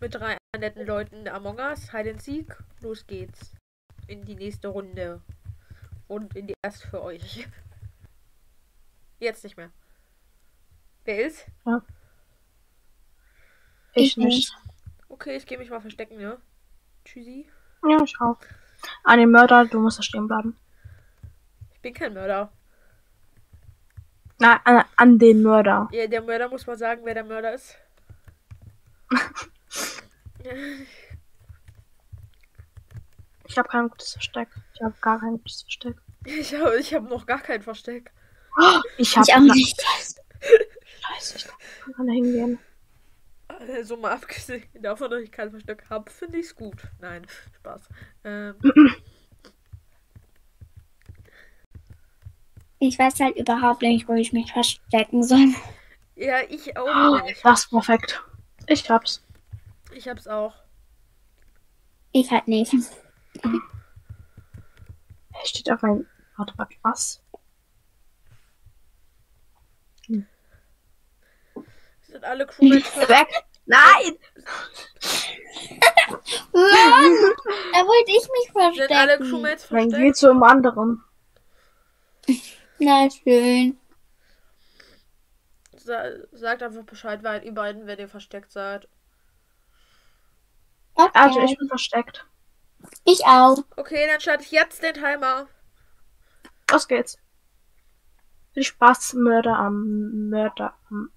mit drei netten Leuten Among Us, Hide and Seek. Los geht's. In die nächste Runde. Und in die erste für euch. Jetzt nicht mehr. Wer ist? Ich nicht. Okay, ich gehe mich mal verstecken, ja? Tschüssi. Ja, ich auch. An den Mörder, du musst da stehen bleiben. Ich bin kein Mörder. Nein, an, an den Mörder. Ja, der Mörder muss mal sagen, wer der Mörder ist. Ich habe kein gutes Versteck. Ich habe gar kein gutes Versteck. ich habe ich hab noch gar kein Versteck. Ich habe Ich auch nicht. Scheiße, ich kann da hingehen. Also mal abgesehen davon, dass ich kein Versteck habe, finde ich es gut. Nein, Spaß. Ähm, Ich weiß halt überhaupt nicht, wo ich mich verstecken soll. ja, ich Oh, auch nicht. das ist perfekt. Ich hab's. Ich hab's auch. Ich halt nicht. Er steht auf ein. Warte, warte, was? Sind alle Crewmates Weg! Nein! Mann, da wollte ich mich Sind alle verstecken. Crewmates Dann geh versteckt? zum anderen. Na schön. Sa sagt einfach Bescheid, weil ihr beiden, wenn ihr versteckt seid. Also, Okay. ich bin versteckt. Ich auch. Okay, dann starte ich jetzt den Timer. Los geht's. Viel Spaß, Mörder am Mörder am,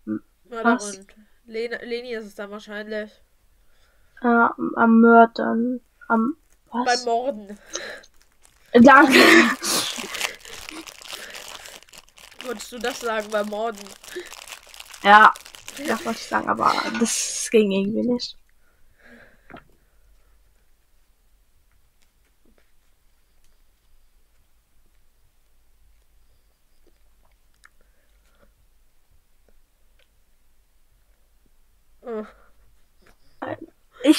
Mörder Was? und Lena, Leni ist es dann wahrscheinlich. äh, am Mördern. Am. Beim Was? Morden. Danke. Würdest du das sagen, beim Morden? Ja, das wollte ich sagen, aber das ging irgendwie nicht. Oh.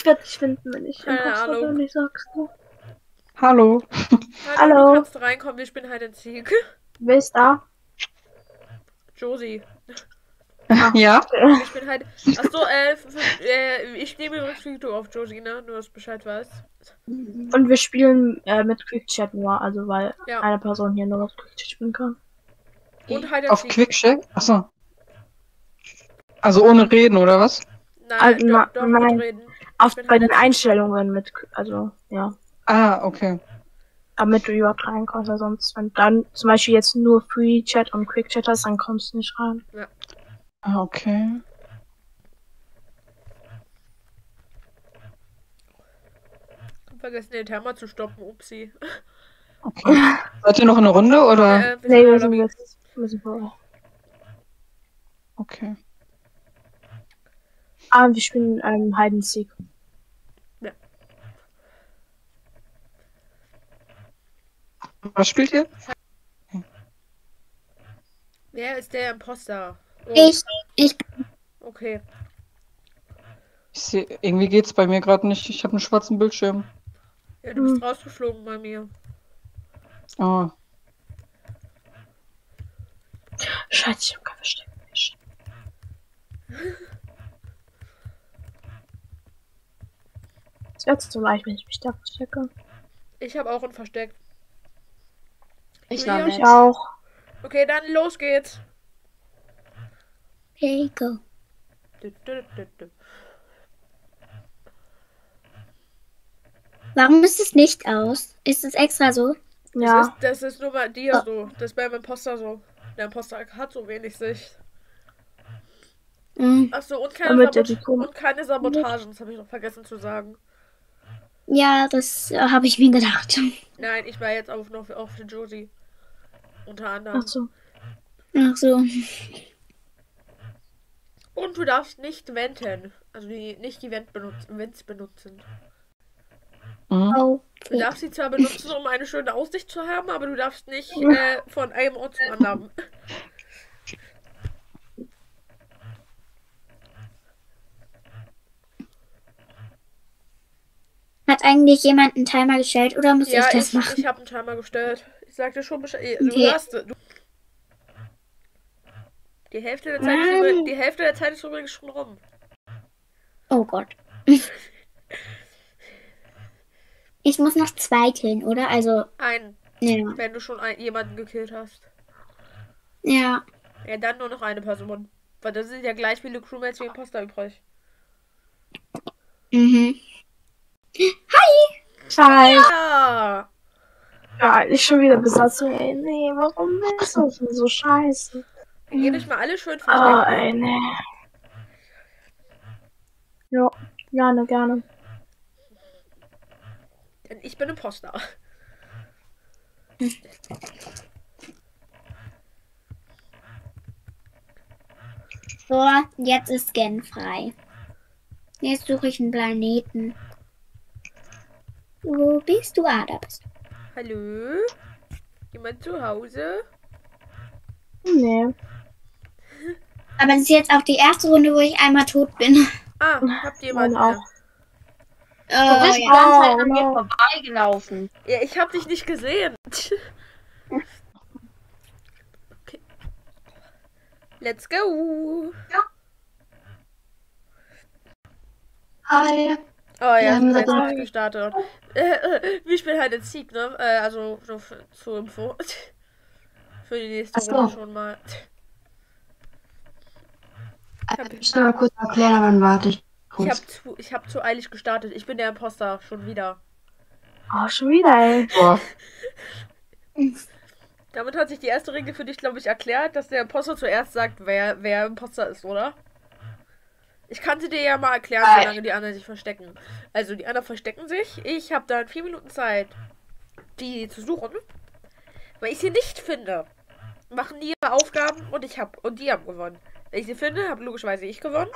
Ich werde dich finden, wenn ich Keine Imposter Ahnung. bin, ich sag's dir. Hallo. Hallo. Hallo. Du kannst reinkommen, ich bin halt ein Sieg. Wer ist da? Josie. Ja? Ich bin halt. Achso, äh, äh, ich nehme übrigens Rückzug auf Josie, ne? Nur dass du Bescheid weißt. Und wir spielen äh, mit Quick Chat nur, also weil Ja. eine Person hier nur mit Quick Chat spielen kann. Und halt Auf Quickcheck? Achso. Also ohne reden, oder was? Nein, Also, doch, doch nein. mitreden. Auf, bei den Einstellungen mit, also, ja. Ah, okay. Damit du überhaupt reinkommst, weil sonst, wenn dann zum Beispiel jetzt nur Free Chat und Quick Chat hast, dann kommst du nicht rein. Ah, okay. Vergessen den Timer zu stoppen, upsi. okay. Seid ihr noch in der Runde, oder? Äh, Nee, wir in sind jetzt. Okay. Ah, wir spielen ähm, Hide and Seek. Was spielt ihr? Wer ist der Imposter? Oh, Ich, ich, Okay. Ich seh, irgendwie geht's bei mir gerade nicht. Ich habe einen schwarzen Bildschirm. Ja, du bist Hm. rausgeflogen bei mir. Ah. Scheiße, ich hab kein Versteck. Es wird zu leicht, wenn ich mich da verstecke. Ich habe auch ein Versteck. Ich noch ich auch. Okay, dann los geht's. go. Du, du, du. Warum ist es nicht aus? Ist es extra so? Das, Ja. ist, das ist nur bei dir Ah. so. Das ist beim Imposter so. Der Imposter hat so wenig Sicht. Hm. Achso, und keine, Sabot und keine Sabotagen. Das habe ich noch vergessen zu sagen. Ja, das äh, habe ich mir gedacht. Nein, ich war jetzt auch noch auf für Josie. Unter anderem. Achso. Ach so. Und du darfst nicht wenden. Also die, nicht die Vent benutzen, Vents benutzen. Mhm. Du darfst sie zwar benutzen, um eine schöne Aussicht zu haben, aber du darfst nicht äh, von einem Ort zum anderen. Hat eigentlich jemand einen Timer gestellt oder muss Ja, ich das ich, machen? ich habe einen Timer gestellt. Ich sagte schon Bescheid. Du Okay. hast. Du, die, Hälfte der Zeit ist übrig, die Hälfte der Zeit ist übrigens schon rum. Oh Gott. Ich muss noch zwei killen, oder? Also, Ein, ja. wenn du schon ein, jemanden gekillt hast. Ja. Ja, dann nur noch eine Person. Weil da sind ja gleich viele Crewmates wie Imposter übrig. Mhm. Scheiße. Ja! Ja, ich schon wieder Besatzung, ey. Nee, warum ist das denn so scheiße? Ihr nicht mal alle schön Oh, verstecken. ey, nee. Ja, gerne, gerne. Denn ich bin Imposter. So, jetzt ist Scan frei. Jetzt suche ich einen Planeten. Wo bist du? Ah, da bist du. Hallo? Jemand zu Hause? Nee. Aber es ist jetzt auch die erste Runde, wo ich einmal tot bin. Ah, habt ihr jemanden? Meine auch. Du Oh, bist die ja. ganze Zeit an mir vorbeigelaufen. Ja, ich hab dich nicht gesehen. Okay. Let's go. Hi. Oh ja, Ja, ich bin jetzt gestartet. Äh, äh, wir spielen halt den Sieg, ne? Äh, also nur für, zur Info. Für die nächste Ach so. Runde schon mal. Ich muss noch mal kurz erklären, dann warte ich Ich kurz. hab, zu, ich hab zu eilig gestartet. Ich bin der Imposter schon wieder. Oh, schon wieder, ey. Boah. Damit hat sich die erste Regel für dich, glaube ich, erklärt, dass der Imposter zuerst sagt, wer, wer Imposter ist, oder? Ich kann sie dir ja mal erklären, Nein. solange die anderen sich verstecken. Also die anderen verstecken sich. Ich habe dann vier Minuten Zeit, die zu suchen. Wenn ich sie nicht finde, machen die ihre Aufgaben und ich hab und die haben gewonnen. Wenn ich sie finde, habe logischerweise ich gewonnen.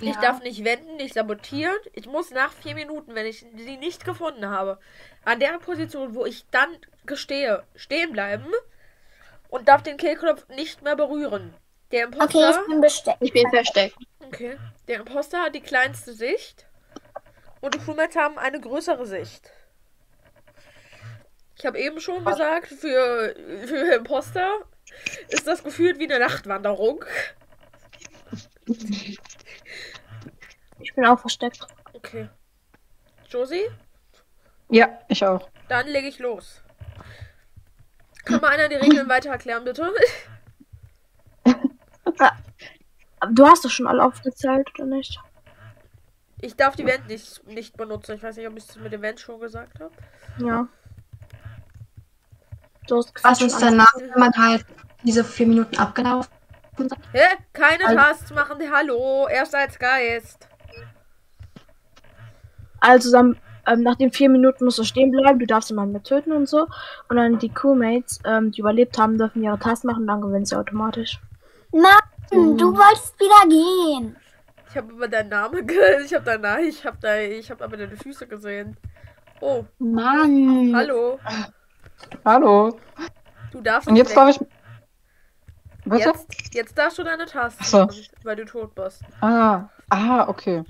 Ich Ja. darf nicht wenden, nicht sabotieren. Ich muss nach vier Minuten, wenn ich sie nicht gefunden habe, an der Position, wo ich dann gestehe, stehen bleiben und darf den Killknopf nicht mehr berühren. Der Okay, Imposter, ich bin besteckt. Ich bin versteckt. okay, der Imposter hat die kleinste Sicht und die Crewmates haben eine größere Sicht. Ich habe eben schon gesagt, für, für Imposter ist das gefühlt wie eine Nachtwanderung. Ich bin auch versteckt. Okay. Josie? Ja, ich auch. Dann lege ich los. Kann mal einer die Regeln weiter erklären, bitte? Aber Du hast doch schon alle aufgezählt, oder nicht? Ich darf die Vent nicht, nicht benutzen. Ich weiß nicht, ob ich es mit dem Vent schon gesagt habe. Ja. Du hast Was ist danach, wenn man halt diese vier Minuten abgelaufen Hä? Keine Also- Tasks machen. Hallo. Erst als Geist. Also dann, ähm, nach den vier Minuten musst du stehen bleiben, du darfst jemanden mit töten und so. Und dann die Crewmates, ähm, die überlebt haben, dürfen ihre Tasten machen und dann gewinnen sie automatisch. Mann, du wolltest wieder gehen. Ich habe aber deinen Namen ge Ich habe deinen Namen. Ich habe da, ich habe aber deine Füße gesehen. Oh, Mann. hallo. Hallo. Du darfst Und jetzt weg. darf ich. Bitte? Jetzt, jetzt darfst du deine Tasten Ach so. machen, weil du tot bist. Ah, ah, okay.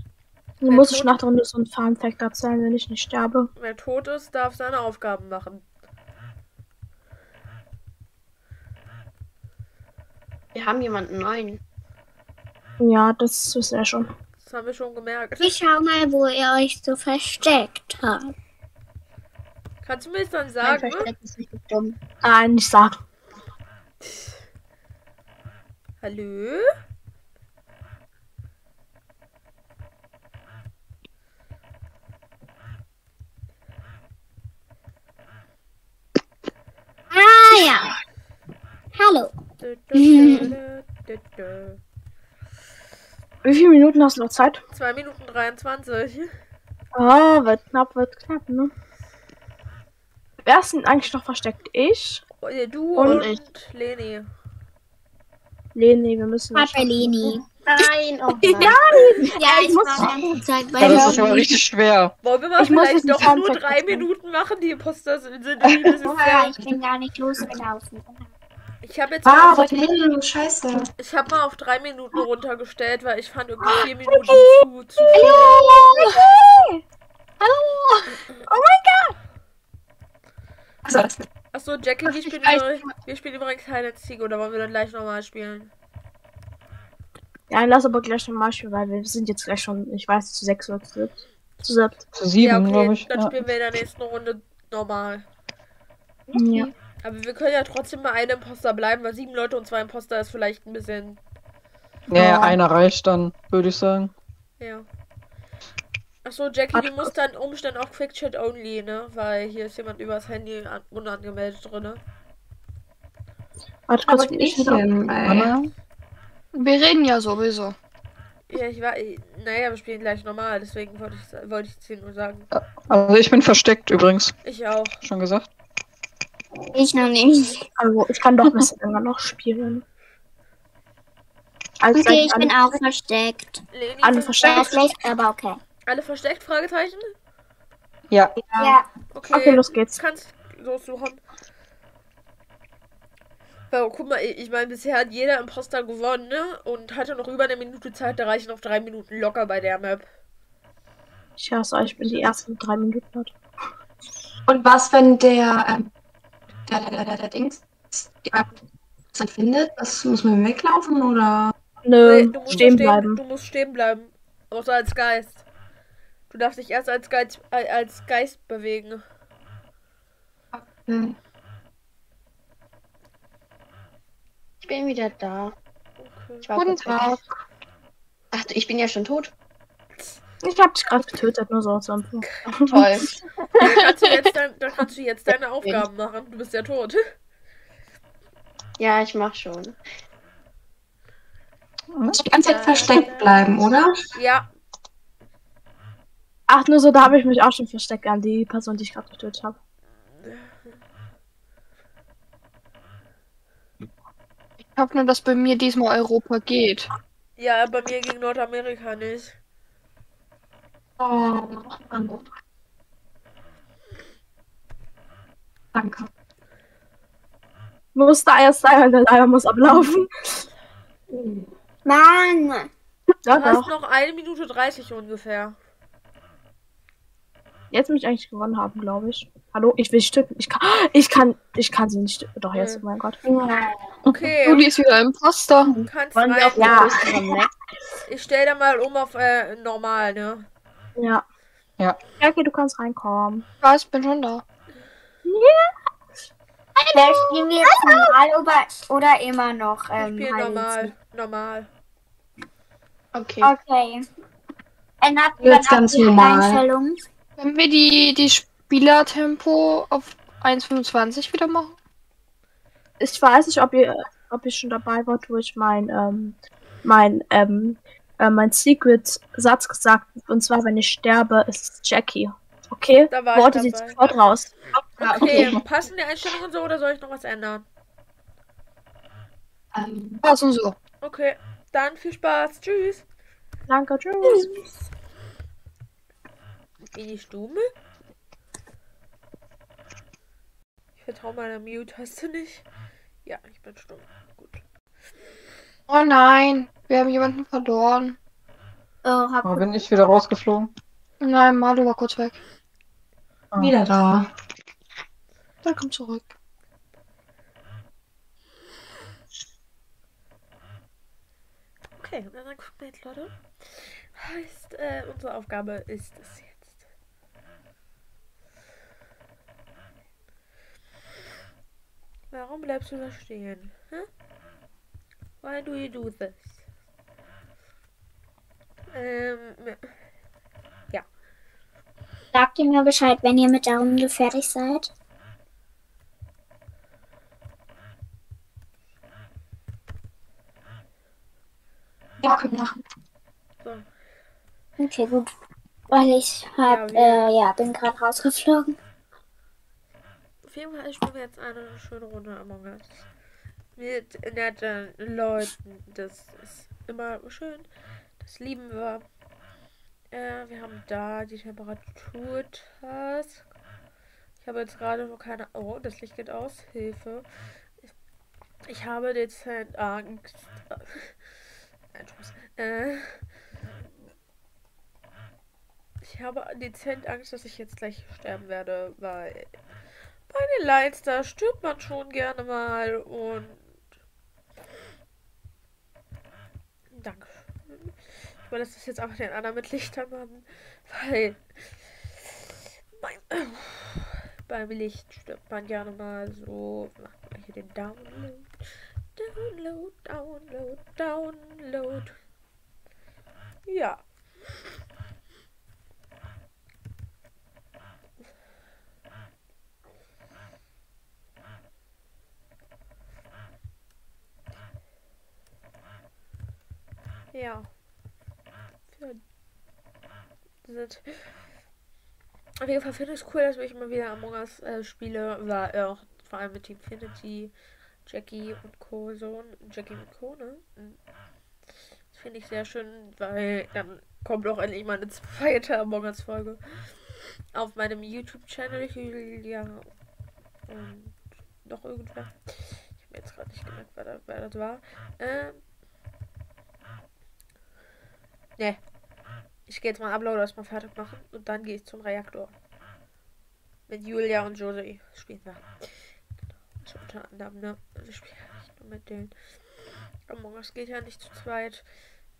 Du musst ich nach der Runde so ein Fun-Fact erzählen, wenn ich nicht sterbe. Wer tot ist, darf seine Aufgaben machen. Wir haben jemanden neuen. Ja, das ist ja schon. Das haben wir schon gemerkt. Ich schau mal, wo ihr euch so versteckt habt. Kannst du mir jetzt dann sagen? Versteck ist dumm. Nein, nicht sagen. Hallo? Ah ja. Hallo. Wie viele Minuten hast du noch Zeit? 2 Minuten 23. Ah, wird knapp, wird knapp, ne? Wer ist denn eigentlich noch versteckt? Ich? Oh, ja, Du Und und, ich. Leni. Leni, wir müssen. Papa Leni. Nein, oh nein. Ja, ich ich muss- Zeit Ja, das ist mal richtig schwer. Wollen wir mal Ich muss vielleicht doch nur drei. Minuten machen? Die Imposter sind, sind Ja, sehr... ich bin gar nicht losgelaufen. Ich habe jetzt Ah, auf, wollte hin, scheiße. ich habe mal auf drei Minuten runtergestellt, weil ich fand irgendwie vier Minuten zu, zu viel. Also, das- Achso, Jackie, wir spielen, übrigens, wir spielen übrigens and Seek oder wollen wir dann gleich nochmal spielen? Ja, lass aber gleich nochmal spielen, weil wir sind jetzt gleich schon, ich weiß, zu sechs oder zu. Zu sieben, ja, okay, glaube ich. dann Ja. spielen wir in der nächsten Runde normal. Ja. Aber wir können ja trotzdem mal ein Imposter bleiben, weil sieben Leute und zwei Imposter ist vielleicht ein bisschen. Ja, ja, einer reicht dann, würde ich sagen. Ja. Achso, Jackie, Warte du musst dann Umständen auch Quick Chat only, ne? Weil hier ist jemand übers Handy an unangemeldet drin. Warte Aber kurz, ich hin? Wir reden ja sowieso. Ja, ich war. Naja, wir spielen gleich normal, deswegen wollte ich wollte ich es dir nur sagen. Also ich bin versteckt übrigens, Ich auch. schon gesagt. Ich noch nicht. Also, ich kann doch ein bisschen länger noch spielen. Also, Okay, ich bin auch versteckt. Leni, Alle versteckt. Schlecht, aber okay. alle versteckt? Fragezeichen? Ja, Ja. Okay, Okay, los geht's. Du kannst lossuchen. Weil, guck mal, ich ich meine, bisher hat jeder Imposter gewonnen, ne? Und hatte noch über eine Minute Zeit, da reichen noch drei Minuten locker bei der Map. Ich hasse euch, ich bin die ersten drei Minuten dort. Und was, wenn der, ähm, der, der, der, der, der Dings die App dann findet? Das muss man weglaufen oder? Nö, Nee, du musst stehen stehen bleiben. Du musst stehen bleiben. Außer als Geist. Du darfst dich erst als Geist, äh, als Geist bewegen. Hm. Ich bin wieder da. Okay. Ich war Guten. Tag. Ach, ich bin ja schon tot. Ich hab dich gerade getötet, nur so Info. Toll. Dann kannst, du jetzt dein, dann kannst du jetzt deine Aufgaben machen. Du bist ja tot. Ja, ich mach schon. Muss die ganze Zeit versteckt bleiben, oder? Ja, Ach, nur so, da habe ich mich auch schon versteckt an die Person, die ich gerade getötet habe. Ich hoffe nur, dass bei mir diesmal Europa geht. ja, bei mir gegen Nordamerika nicht. Oh, Mann. Danke. Muss da erst sein, weil der Leier muss ablaufen. Mann! Du hast doch. noch eine Minute 30 ungefähr. Jetzt muss ich eigentlich gewonnen haben, glaube ich. Hallo, ich will stücken. Ich kann, ich kann, ich kann sie nicht. Doch, jetzt, Hm. oh mein Gott. Okay, Juli ist wieder Imposter. du kannst rein. Ja. ne? Ich stell da mal um auf äh, normal, ne? Ja. Ja. Ja, okay, du kannst reinkommen. Ich weiß, bin schon da. Vielleicht spielen wir jetzt normal oder, oder immer noch Ich ähm, spiel Hide and normal. Normal. Okay. Okay. Ändert Jetzt ganz normal. Können wir die, die Spielertempo auf 1,25 wieder machen? Ich weiß nicht, ob ihr, ob ihr schon dabei wart, wo ich mein, ähm, mein, ähm, äh, mein Secret-Satz gesagt. Und zwar, wenn ich sterbe, ist es Jackie. Okay? Da war Worte sie dabei. sofort raus. Ah, Okay, passen die Einstellungen so oder soll ich noch was ändern? Ähm, und so. Okay, dann viel Spaß. Tschüss. Danke, tschüss. Bin ich stumm? Ich vertraue meiner Mute-Taste nicht. Ja, ich bin stumm. Gut. Oh nein, wir haben jemanden verloren. Oh, hab Aber bin ich wieder rausgeflogen? Nein, Malu war kurz weg. wieder da. Der kommt zurück. Okay, dann gucken wir jetzt, Leute. Heißt, äh, unsere Aufgabe ist es jetzt. Warum bleibst du da stehen? Hä? Why do you do this? Ähm, Sagt ihr mir Bescheid, wenn ihr mit der Runde fertig seid? Ja, können machen. Okay, gut. Weil ich hab, Ja, äh, ja, bin gerade rausgeflogen. auf jeden Fall spielen wir jetzt eine schöne Runde Among Us. Mit netten Leuten. Das ist immer schön. Das lieben wir. Äh, wir haben da die Temperaturtask. Ich habe jetzt gerade noch keine. Oh, das Licht geht aus. Hilfe. Ich habe dezent Angst. Nein, Spaß. Äh, ich habe dezent Angst, dass ich jetzt gleich sterben werde, weil bei den Lights, da stirbt man schon gerne mal und. Dankeschön. überlasse das jetzt einfach den anderen mit Lichtern machen. Weil mein, beim Licht stirbt man gerne mal so. Macht man hier den Download. Download, Download, Download. Ja. Ja. Auf jeden Fall finde ich es cool, dass ich immer wieder Among Us äh, spiele. War äh, auch vor allem mit Team Jackie und Co. So. Jackie und Co. Ne? Mhm. Das finde ich sehr schön, weil dann kommt auch endlich mal eine zweite Among Us Folge auf meinem YouTube-Channel. Ja. Und noch irgendwer. Ich habe jetzt gerade nicht gemerkt, wer das war. Ähm. Ne. Ich gehe jetzt mal Upload erstmal fertig machen und dann gehe ich zum Reaktor. Mit Julia und Josie spielen wir. Genau. Unter anderem, ne? Also ich spiele ja nicht nur mit denen. Among Us geht ja nicht zu zweit.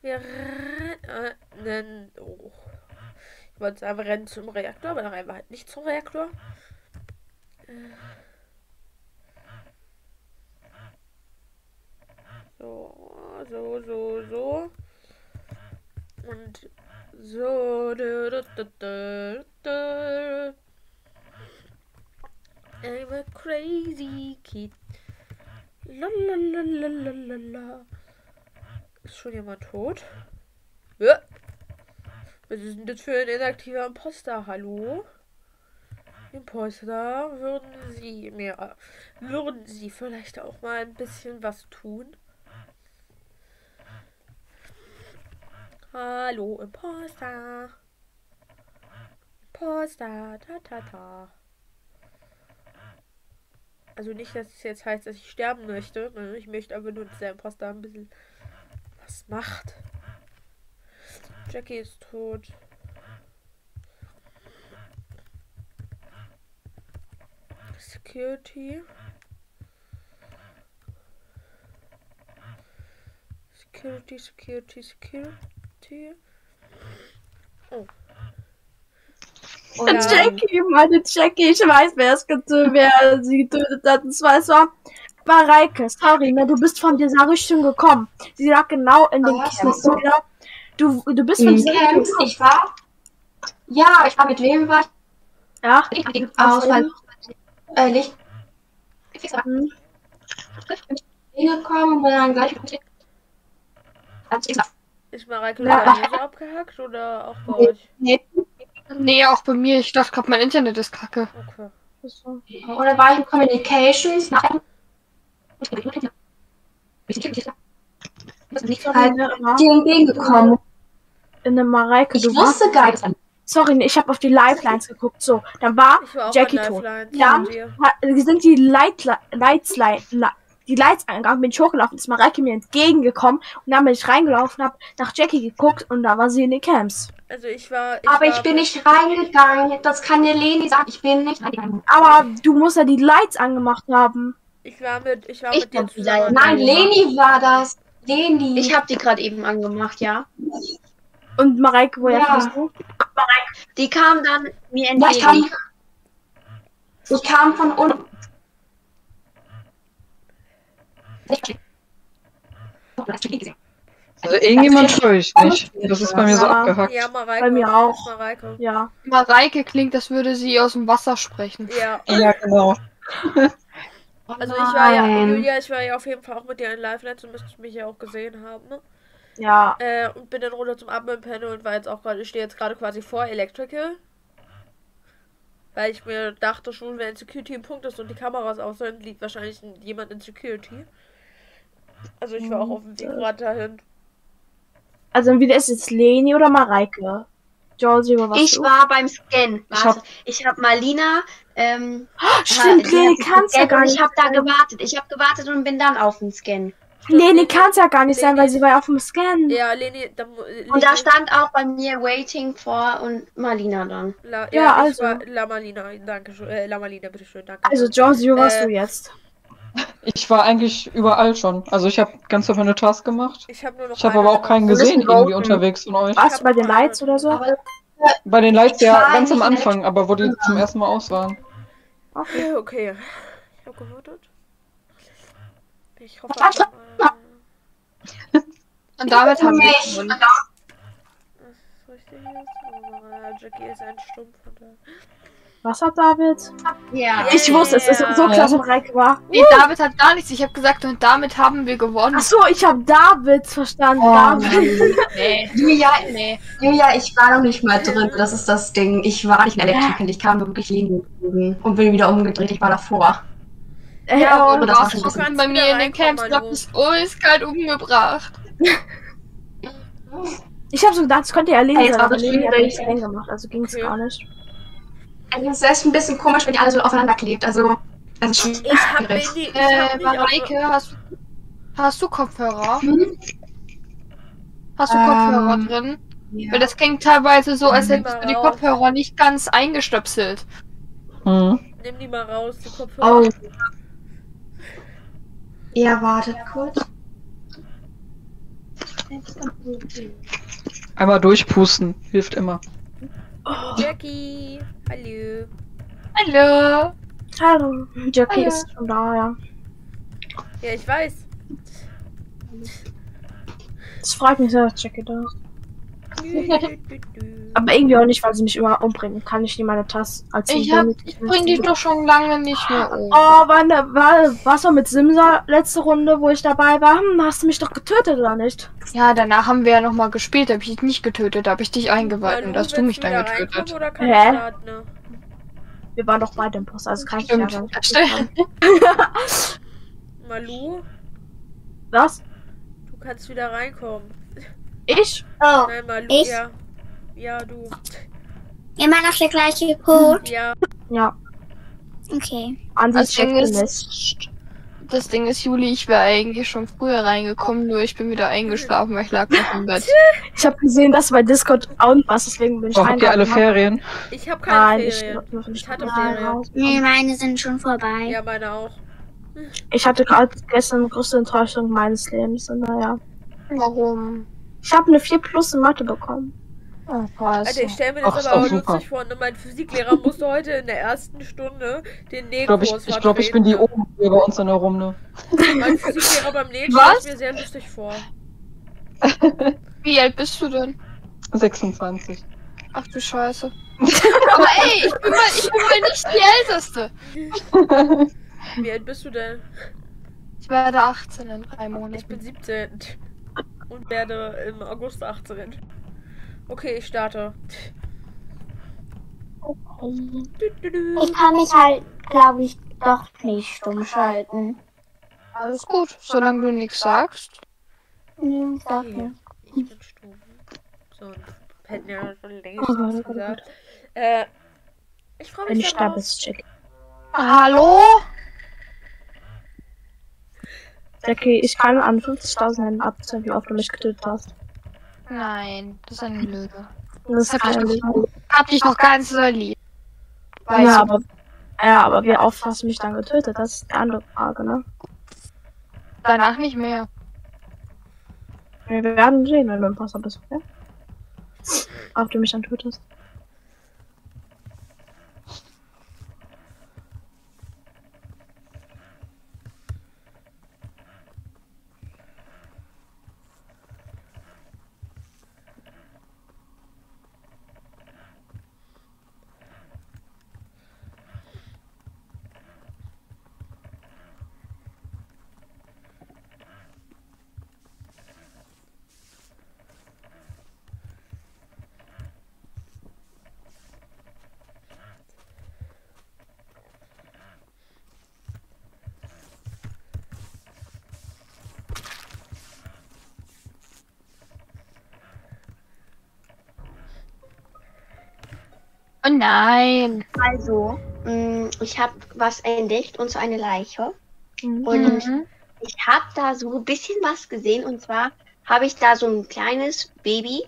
Wir rennen. Oh. Ich wollte sagen, wir rennen zum Reaktor, aber dann rennen wir halt nicht zum Reaktor. So, so, so, so. Und so. Du, du, du, du. I'm a crazy kid. Lalalalalalala. Ist schon jemand tot? Ja. Was ist denn das für ein inaktiver Imposter? Hallo? Imposter, würden Sie mir, würden Sie vielleicht auch mal ein bisschen was tun? Hallo, Imposter. Imposter, ta ta ta. Also nicht, dass es jetzt heißt, dass ich sterben möchte. Ne? Ich möchte aber nur, dass der Imposter ein bisschen was macht. Jackie ist tot. Security. Security, Security, Security. Oh. Und Jackie, meine Jackie, ich weiß, wer es getötet, wer sie getötet hat. Und zwar, es war Mareike. Sorry, ne, du bist von dieser Richtung gekommen. Sie lag genau in den Ah, Camps. so. oder? Du, du bist von dieser gekommen. ich war. Ja, ich war mit wem war ich? Ja, Ich bin Ausfall. Äh, Licht. Hm. Hingekommen und bin dann gleich mit Als ich Ist Mareike Ja. ja. so abgehackt oder auch bei euch? Nee, auch bei mir. Ich dachte gerade, mein Internet ist kacke. Okay. dann war ich in Communications nach einem. Halt dir entgegengekommen. in der Mareike, Ich wusste gar nicht. Sorry, ich habe auf die Lifelines geguckt. So, dann war Ich war Jackie tot. Ha- sind die Light, Lights, Light, die Lights angegangen, bin ich hochgelaufen, ist Mareike mir entgegengekommen und dann bin ich reingelaufen, hab nach Jackie geguckt und da war sie in den Camps. Also ich war. Ich Aber war ich bin nicht reingegangen. Das kann dir Leni sagen. Ich bin nicht reingegangen. Aber du musst ja die Lights angemacht haben. Ich war mit. Ich war Ich mit zusammen. Nein, Leni war das. Leni. Ich habe die gerade eben angemacht, ja. Und Mareike, woher Ja. bist du? Die kam dann mir ja, ich kam, entgegen. ich kam von unten. Also irgendjemand höre ich nicht. Das ist bei mir so Ja. abgehackt. Ja, Mareike. Bei mir auch. Mareike. Ja. Mareike klingt, als würde sie aus dem Wasser sprechen. Ja, Ja, genau. also ich war ja. Julia, ich war ja auf jeden Fall auch mit dir in Live-Netz und müsstest mich ja auch gesehen haben. Ne? Ja. Äh, und bin dann runter zum Admin-Panel und war jetzt auch gerade, ich stehe jetzt gerade quasi vor Electrical. Weil ich mir dachte schon, wenn Security ein Punkt ist und die Kameras aus sind, liegt wahrscheinlich jemand in Security. Also ich war auch auf dem Weg gerade dahin. Also entweder ist jetzt Leni oder Mareike. Georgie, wo warst Ich du? war beim Scan. Ich Warte, ich habe Malina. Ähm, Stimmt, die Leni hat kann's ja gar nicht Ich habe da gewartet. Ich habe gewartet und bin dann auf den Scan. Leni kann's ja gar nicht sein, weil sie war ja auf dem Scan. Ja, Leni, da, Leni Und da stand auch bei mir Waiting for und Malina dann. La, ja, Ja, ich also. war La Malina, danke schön. Äh, La Malina, bitteschön, danke. Also Georgie, wo warst Äh, du jetzt? Ich war eigentlich überall schon. Also ich habe ganz auf meine Task gemacht. Ich habe nur noch Ich habe eine aber auch keinen gesehen irgendwie unterwegs von euch. Warst du bei den Lights oder so? Aber Bei den Lights Ich ja ganz am Anfang, aber wo die zum ersten Mal aus waren. Okay. Okay. Ich habe gewotet. Ich hoffe, Was? äh, Und damit haben wir Nicht. gewonnen. ist richtig jetzt? Oh, äh, Jackie ist ein Stumpf. Was hat David? Ja. Ich wusste es, ist so Ja. klar, dass Reik war. Nee, David hat gar nichts. Ich habe gesagt, und damit haben wir gewonnen. Ach so, ich habe David verstanden. Oh, David. Nee, Julia, nee. Julia, ich war noch nicht mal drin. Das ist das Ding. Ich war nicht in Elektriker. Ich kam wirklich liegen und bin wieder umgedreht. Ich war davor. Äh, Ja, oh, und du das war schon bei mir in den Camps und hab reinkommen, mich eiskalt umgebracht. ich habe so gedacht, es könnte ja erledigen sein, war aber hat schwierig. also ging es Okay. gar nicht. Also, Es ist ein bisschen komisch, wenn ihr alle so aufeinander klebt. Also, das ist Ich habe schwierig. die. Ich Äh, hab auf- Mareike, hast, hast du Kopfhörer? Hm? Hast du Ähm, Kopfhörer drin? Ja. Weil das klingt teilweise so, als hättest du die raus. Kopfhörer nicht ganz eingestöpselt. Hm. Nimm die mal raus, die Kopfhörer. Oh. Ja, wartet kurz. Einmal durchpusten, hilft immer. Jackie. Hallo. Hallo. Hallo, Jackie Hallo. ist schon da, ja. Ja, ich weiß. Es freut mich sehr, dass Jackie da ist. Aber irgendwie auch nicht, weil sie mich immer umbringen kann. Ich nehme meine Tasse als Ich, hab, ich bring dich doch schon lange nicht mehr um. Oh, wann, war, was war mit Simsa letzte Runde, wo ich dabei war? Hm, hast du mich doch getötet oder nicht? Ja, danach haben wir ja nochmal gespielt, da hab ich dich nicht getötet, da hab ich dich eingeweiht Malu, und hast du mich dann getötet. reinkommen Oder kann Hä? ich starten, ne? Wir waren doch beide im Post, also kann ich Stimmt, ja ja, stimmt. Malu, Was? du kannst wieder reinkommen. Ich? Oh, Nein, Malu, Ich? ja. Ja, du. immer noch der gleiche Code. Ja. Ja. Okay. An Das Ding ist-. Das Ding ist, Juli, ich wäre eigentlich schon früher reingekommen, nur ich bin wieder eingeschlafen, weil ich lag noch im Bett. Ich habe gesehen, dass bei Discord out was, deswegen bin ich Oh, habt ihr alle. Ferien? Ich habe keine Nein, ich, Ferien. nur- Ich hatte Ferien. Nee, meine sind schon vorbei. Ja, meine auch. ich hatte gerade gestern die größte Enttäuschung meines Lebens. Und naja. Warum? Ich habe eine 4 plus in Mathe bekommen. Oh, was? Alter, ich stelle mir Ach, das ist aber auch super. lustig vor. Ne? Mein Physiklehrer musste heute in der ersten Stunde den Ich glaube, ich, Nähkurs ich, glaub, ich bin die oben hier bei uns in der Runde. Mein Physiklehrer beim Nähen stellt mir sehr lustig vor. Wie alt bist du denn? 26. Ach du Scheiße. Aber ey, ich bin mal, ich bin mal nicht die Älteste. Wie alt bist du denn? Ich werde 18 in drei Ich Monaten. bin 17. Und werde im August 18. Okay, ich starte. Du. Ich kann mich halt, glaube ich, doch nicht stumm schalten. Alles gut, solange du nichts sagst. Nee, ich sag Okay, nicht. ich bin stumm. So, hätten ja schon längst Oh was gesagt. Äh, ich freue Wenn mich ist Jackie. Hallo? Jackie, ich kann an 50.000 Händen abzählen, wie oft du mich getötet hast. Nein, das ist eine Lüge. Das ist keine nicht. Lüge. Hab dich noch ganz so lieb. Ja, aber, ja, aber wie oft hast du mich dann getötet? Das ist die andere Frage, ne? Danach nicht mehr. Wir werden sehen, wenn du im Imposter bist, okay? Ob du mich dann tötest. Oh nein. Also, mh, ich habe was entdeckt und so eine Leiche. Mhm. Und ich habe da so ein bisschen was gesehen. Und zwar habe ich da so ein kleines Baby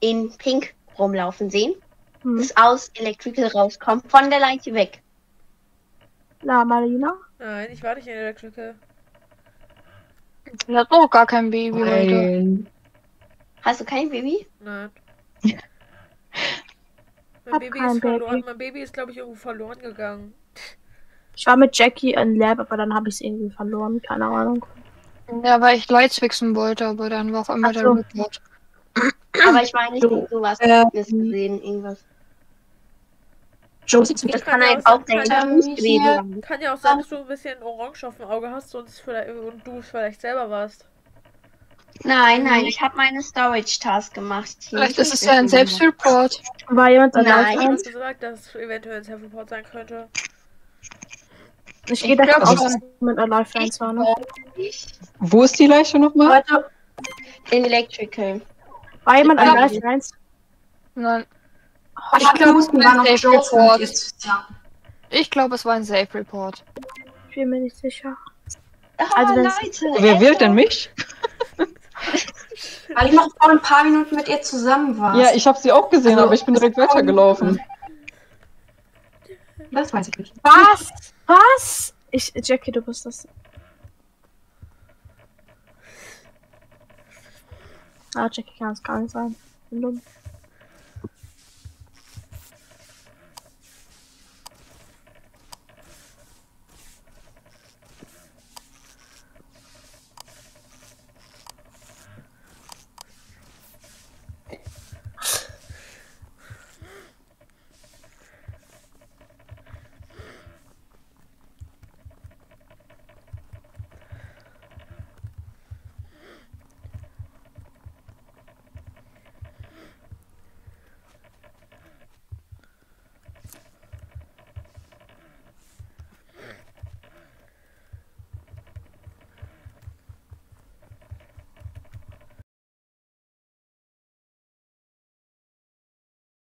in Pink rumlaufen sehen, Mhm. das aus Electrical rauskommt, von der Leiche weg. Na, Marina? Nein, ich war nicht in Electrical. Er hat noch gar kein Baby, Leute. Nein. Hast du kein Baby? Nein. Mein Hab Baby, kein ist verloren. Baby. mein Baby ist, glaube ich, irgendwo verloren gegangen. Ich war mit Jackie in Lab, aber dann habe ich es irgendwie verloren. Keine Ahnung. Ja, weil ich Lights fixen wollte, aber dann war auf einmal Ach der so. Report. Aber ich meine, ich So, sowas äh, gesehen, irgendwas. Josie, Das kann kann ja auch auch sein, sein. Kann ja auch sein, dass du ein bisschen Orange auf dem Auge hast und, es vielleicht, und du es vielleicht selber warst. Nein, nein, ich habe meine Storage-Task gemacht. Hier Vielleicht ist es ja ein. Selbstreport. War jemand Nein. allein? Ich Nein. habe gesagt, dass es eventuell ein Self-Report sein könnte. Ich gehe Ich davon aus, dass es mit einer Lifeline war, ne? Ich- Wo ist die Leiche nochmal? Leute, In Electrical. War jemand an Lifeline? Nein, ich Ich glaub, Husten war noch Safe Report. ich glaube, es war ein Safe-Report. Ich bin mir nicht sicher. Oh, Also Leute. Wer wählt denn mich? Weil ich noch vor ein paar Minuten mit ihr zusammen war. Ja, ich habe sie auch gesehen, Also- aber ich bin direkt weitergelaufen. Das weiß ich nicht. Was? Was? Ich, Jackie, du bist das. Ah, Jackie kann es gar nicht sein. Bin dumm.